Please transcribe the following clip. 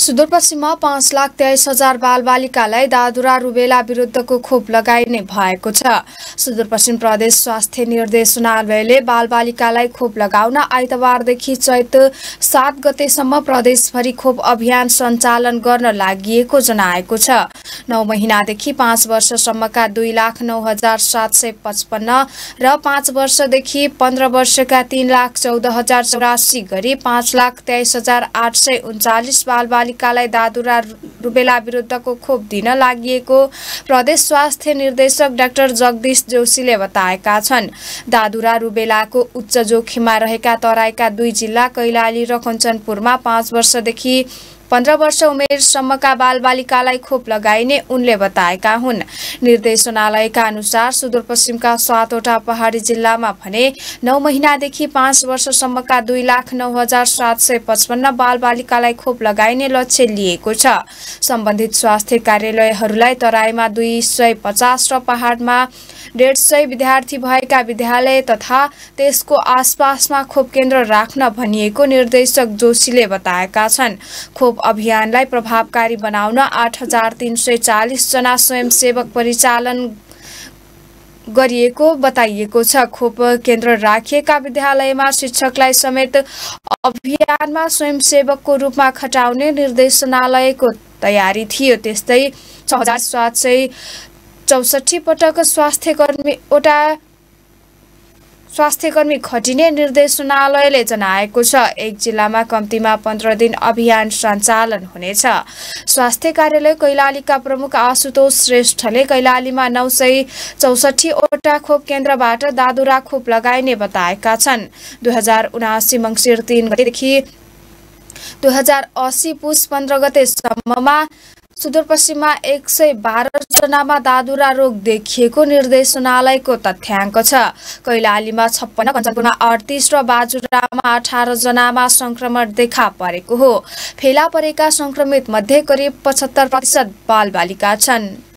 सुदूरपश्चिममा पाँच लाख तेइस हजार बालबालिकालाई दादुरा रुबेला विरुद्धको खोप लगाइने भएको छ। सुदूरपश्चिम प्रदेश स्वास्थ्य निर्देशनालयले बालबालिकालाई खोप लगाउन आइतबारदेखि चैत सात गतेसम्म प्रदेशभरि खोप अभियान सञ्चालन गर्न लागि जनाएको छ। नौ महिनादेखि पाँच वर्षसम्मका दुई लाख नौ हजार सात सय पचपन्न र पाँच वर्षदेखि पन्ध्र वर्षका तिन लाख चौध हजार चौरासी गरी पाँच लाख तेइस हजार आठ सय उन्चालिस बालबालिकालाई दादुरा रुबेला विरुद्धको खोप दिन लागि प्रदेश स्वास्थ्य निर्देशक डाक्टर जगदीश जोशीले बताएका छन्। दादुरा रुबेलाको उच्च जोखिममा रहेका तराईका दुई जिल्ला कैलाली र कञ्चनपुरमा पाँच वर्षदेखि पन्ध्र वर्ष उमेरसम्मका बालबालिकालाई खोप लगाइने उनले बताएका हुन्। निर्देशनालयका अनुसार सुदूरपश्चिमका सातवटा पहाडी जिल्लामा भने नौ महिनादेखि पाँच वर्षसम्मका दुई लाख नौ हजार सात सय पचपन्न बालबालिकालाई खोप लगाइने लक्ष्य लिएको छ। सम्बन्धित स्वास्थ्य कार्यालयहरूलाई तराईमा दुई सय पचास र पहाडमा डेढ सय विद्यार्थी भएका विद्यालय तथा त्यसको आसपासमा खोप केन्द्र राख्न भनिएको निर्देशक जोशीले बताएका छन्। खोप अभियानलाई प्रभावकारी बनाउन आठ हजार तिन सय चालिसजना स्वयंसेवक परिचालन गरिएको बताइएको छ। खोप केन्द्र राखिएका विद्यालयमा शिक्षकलाई समेत अभियानमा स्वयंसेवकको रूपमा खटाउने निर्देशनालयको तयारी थियो। त्यस्तै छ हजार सात सय चौसठी पटक स्वास्थ्य कर्मीवटा स्वास्थ्यकर्मी खटिने निर्देशनालयले जनाएको छ एक जिल्लामा कम्तीमा पन्ध्र दिन अभियान सञ्चालन हुनेछ। स्वास्थ्य कार्यालय कैलालीका प्रमुख आशुतोष श्रेष्ठले कैलालीमा नौ सय चौसठीवटा खोप केन्द्रबाट दादुरा खोप लगाइने बताएका छन्। दुई हजार उनासी मङ्सिर तिन गतेदेखि दुई हजार असी पुस पन्ध्र गतेसम्ममा सुदूरपश्चिममा एक सय बाह्रजनामा दादुरा रोग देखिएको निर्देशनालयको तथ्याङ्क छ। कैलालीमा छप्पन्न कञ्चनपुरमा अडतिस र बाजुरामा अठारजनामा संक्रमण देखा परेको हो। फेला परेका संक्रमित मध्ये करिब पचहत्तर प्रतिशत बालबालिका छन्।